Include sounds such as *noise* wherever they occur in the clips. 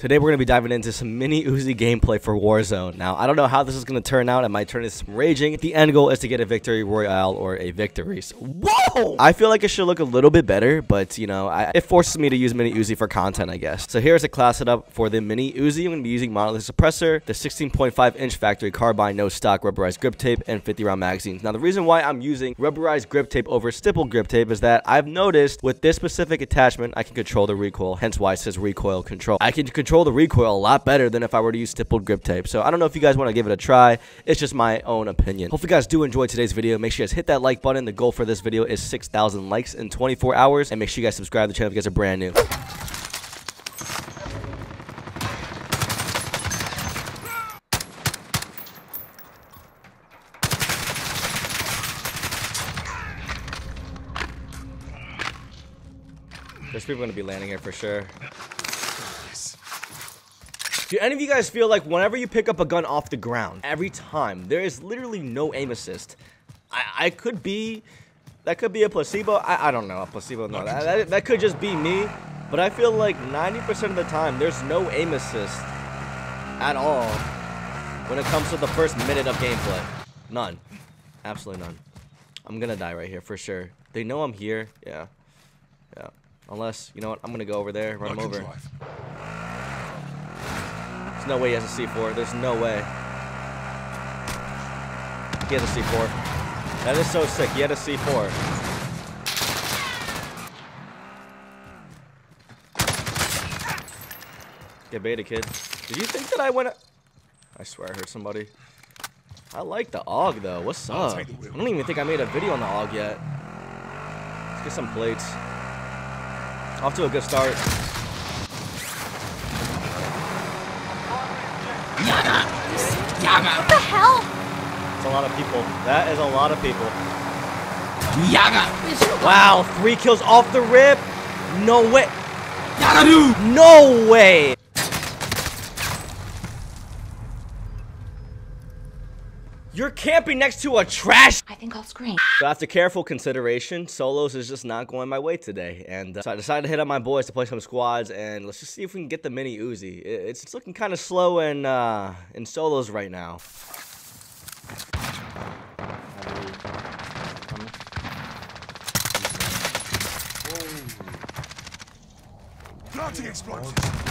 Today we're going to be diving into some mini Uzi gameplay for Warzone. Now, I don't know how this is going to turn out. It might turn into some raging. The end goal is to get a victory royale or a victory. So, whoa! I feel like it should look a little bit better, but, you know, I, it forces me to use mini Uzi for content, I guess. So here's a class setup for the mini Uzi. I'm going to be using monolith suppressor, the 16.5 inch factory carbine, no stock, rubberized grip tape, and 50 round magazines. Now, the reason why I'm using rubberized grip tape over stipple grip tape is that I've noticed with this specific attachment, I can control the recoil, hence why it says recoil control. I can control the recoil a lot better than if I were to use stippled grip tape. So I don't know if you guys want to give it a try. It's just my own opinion. Hopefully you guys do enjoy today's video. Make sure you guys hit that like button. The goal for this video is 6,000 likes in 24 hours. And make sure you guys subscribe to the channel if you guys are brand new. There's people going to be landing here for sure. Do any of you guys feel like whenever you pick up a gun off the ground, every time, there is literally no aim assist? I, I could be, that could be a placebo. I, I don't know, a placebo, no. That, that, that could just be me. But I feel like 90% of the time, there's no aim assist at all when it comes to the first minute of gameplay. None. Absolutely none. I'm gonna die right here for sure. They know I'm here. Yeah. Yeah. Unless, you know what, I'm gonna go over there, run them over. Drive. There's no way he has a C4. There's no way. He has a C4. That is so sick. He had a C4. Get beta, kid. Did you think that I went... I swear I heard somebody. I like the AUG, though. What's up? I don't even think I made a video on the AUG yet. Let's get some plates. Off to a good start. Yaga! Yaga! What the hell? It's a lot of people. That is a lot of people. Yaga! Wow, three kills off the rip. No way. Yaga do! No way. You're camping next to a trash. I think I'll scream. So after careful consideration, solos is just not going my way today. And uh, so I decided to hit up my boys to play some squads and let's just see if we can get the mini Uzi. It's, it's looking kind of slow in, uh, in solos right now. Planting explosives.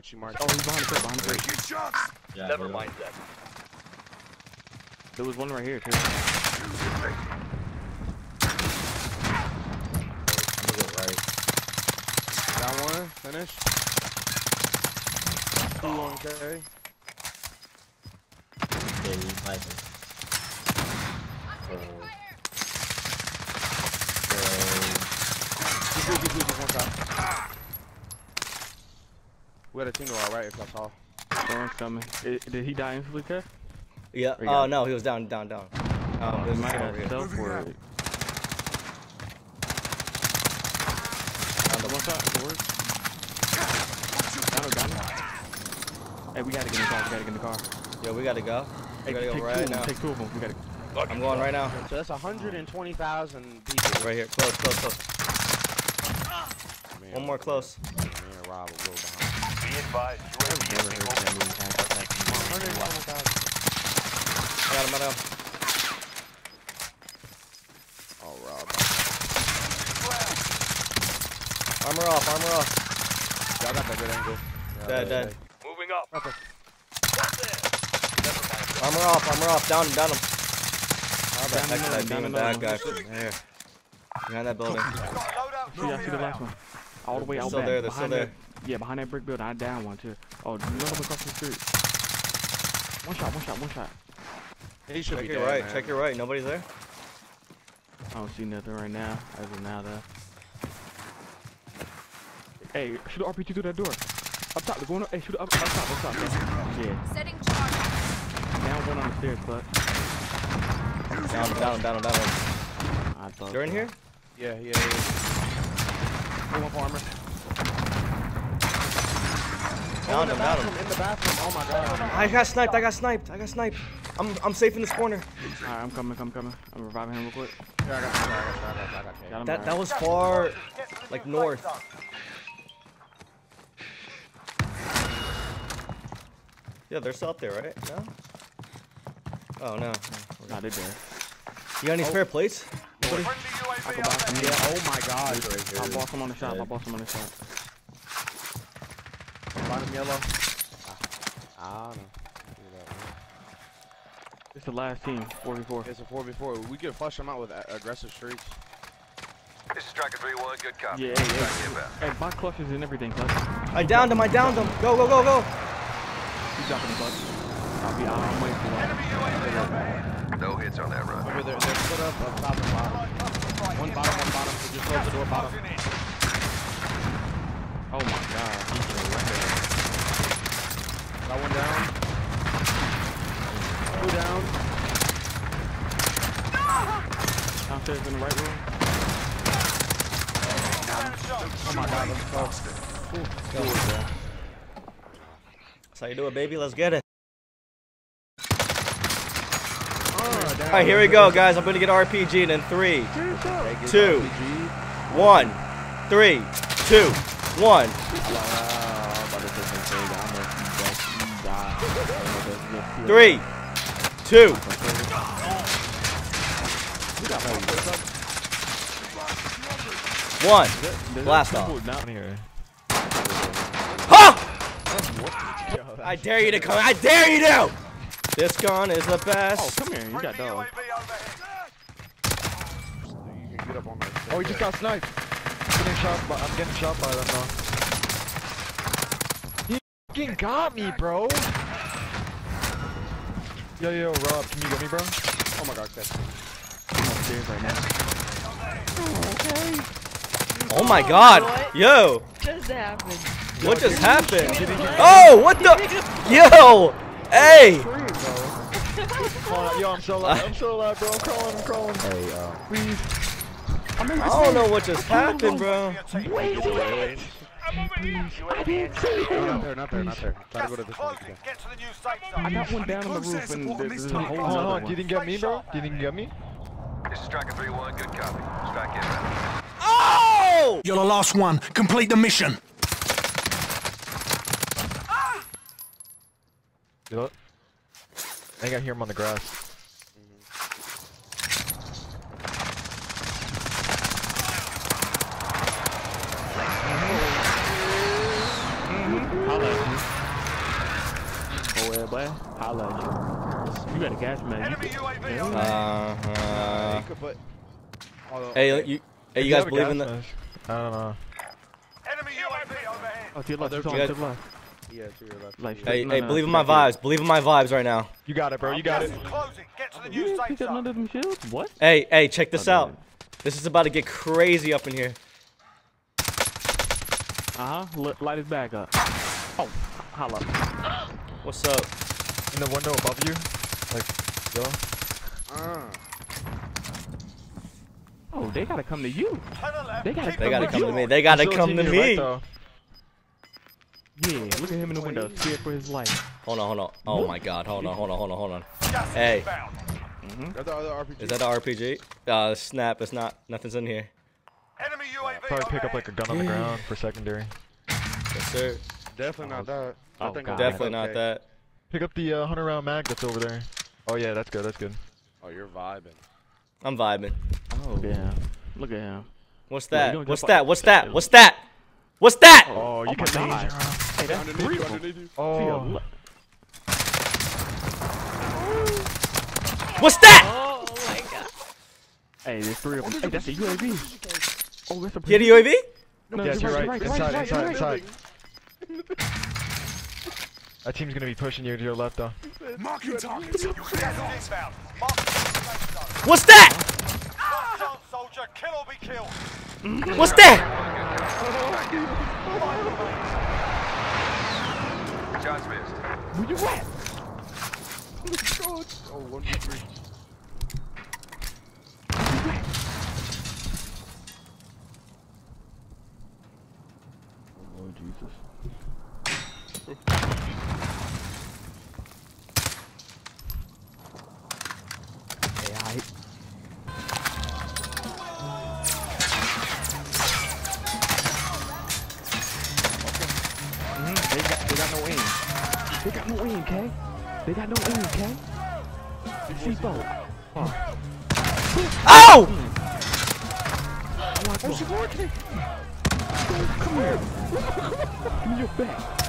What you marked? Oh, he's behind the crate, behind the crate. Yeah, Never mind that. There was one right here, too. right. Got one, finish. Two on K. Yeah, he's sniping. So, so. We had a team to our right if that's all. Storm's coming. It, did he die instantly, Kev? Yeah. Oh, no, he was down, down, down. Um, there's might have stealth for it. Down the one shot, doors. Down, down. Hey, we gotta get in the car, we gotta get in the car. Yo, we gotta go. We hey, gotta go right now. Take two of them, we gotta go. I'm going right now. So that's 120,000 people. Right here, close, close, close. Man, One more close. Me and Rob will go behind. Be advised, UAV is being opened. Got him, got him. Oh, Rob. Armor off, armor off. Y'all got that good angle. Yeah, dead, dead. dead. Moving up. Okay. Armor off, armor off. Down him, down him. How the heck did I beam a bad guy from there? Behind that building. See, I see the last one. All the way they're still back. there, they're still there. Yeah, behind that brick building, I down one too. Oh, you know across the street. One shot, one shot, one shot. He should Check be your dead, right, man. check your right. Nobody's there? I don't see nothing right now, as of now though. Hey, shoot an RPG through that door. Up top, they're going up. Hey, shoot up, up top, up top. Man. Yeah. Setting charge. Down one on the stairs, but. Down, down, down, down, down. You're in here? Yeah, yeah, yeah. Pull up armor. Down him, down him. In the bathroom. Oh my god. I got sniped. I got sniped. I got sniped. I'm I'm safe in this corner. Alright, I'm coming, I'm coming. I'm reviving him real quick. Here, I got you, I got you, I got you, I got you. Got him, That alright. that was far, like north. Yeah, they're still up there, right? No. Oh no. Nah, they're there. You got any spare plates? Friendly I UAV can buy some. overhead. Yeah, Oh my god. I'll boss him on the shop. I'll boss him on the shop. Bottom yellow. Ah, no. It's the last team, 4v4. It's a 4v4. We could flush them out with aggressive streaks. This is Striker 3-1, good copy. Yeah, yeah, Strike yeah. inbound. Hey, buy clutches and everything, clutch. I downed him. I downed him. Go go go go. He's dropping the clutch. I'll be, I'm waiting for Enemy No hits on that run. Remember, they're, they're split up up top and bottom. One bottom, one bottom. So just close the door bottom. Closing in. Oh my god. He's killed right there. Got one down. Two down. Downstairs in the right room. Oh my god, let's go. That's how you do it, baby. Let's get it. All right, here we go, guys. I'm gonna get RPG in three, two, one, three, two, one. Three, two. One. Blast off. Down here. I dare you to come. I dare you to. This gun is the best. Oh, best. come here. You got Friendly dog. UAV overhead. You can get up on that. Oh, he just got sniped. I'm getting shot by, I'm getting shot by them now. He fucking got me, bro. Yo, yo, Rob, can you get me, bro? Oh my god, catch. I'm upstairs right now. Okay. Oh my god. Yo. just happened? What just happened? Oh, what the? *laughs* Yo. Hey. Yo, I'm so alive. I'm so alive, bro. I'm crawling, I'm crawling. Hey, uh, Please. I don't know what just happened, bro. Wait, wait. I didn't see not there, not there, not there. Try to go to this one. Get. I got one down on the roof and there's a whole Hold on. You you get me, bro? You you get me? This is Striker 3-1, good copy. Strike inbound. Oh! You're the last one. Complete the mission. You look? I think I hear him on the grass. Holla at you. Oh, boy. Holla at you. You got a gas man. Enemy UAV overhead. Uh, You could. Oh, hey, you, hey, you guys have believe in the? mask, I don't know. Enemy UAV overhead. Oh, to your left. they're it's on good. to the left. Yeah, to your left. Like, to your straight- Hey, no, hey, no, believe in straight my here. vibes. Believe in my vibes right now. You got it, bro. You got Gas it. is closing. Get to the new didn't safe zone. none shields? What? Hey, hey, check this Oh, out. This is about to get crazy up in here. Uh huh. Light his back up. Oh, holla. What's up? In the window above you. Like, yo. Uh, Oh, they gotta come to you. To the left. They gotta They gotta moving come to me. They gotta come to your right, me. Yeah, look at him in the window, scared for his life. Hold on, hold on. Oh my god, hold on, hold on, hold on, hold on. Hey. inbound. Got the other RPG. Is that an RPG? Uh, snap, it's not. Nothing's in here. Enemy UAV Probably pick up like a gun on the ground for secondary. Yes, sir. Definitely not that. I Oh, God. I'm Definitely not okay. that. Pick up the uh, 100 round mag that's over there. Oh yeah, that's good. That's good. Oh, you're vibing. I'm vibing. Look at him. Look at him. What's that? don't What's that? What's that? What's that? What's that? Oh, you my can God. laser. Hey, that's Underneath three you, underneath you. Oh. What's that? Oh my god. Hey, there's three of them. Hey, that's a UAV. Oh, that's a Hit a UAV? No, yeah, to your right, right, inside, right, inside, right, inside. That team's gonna be pushing you to your left though. Marking target. Gas is inbound. Mark the safe zone. What's that? Last chance, soldier. Kill or be killed. What's that? Shots missed. Where you at? Oh, one, two, three. Oh, Jesus. no aim, K. They got no aim, K. Sheepo. Oh! oh! oh mm. Where's she working? Come here. Give me your back.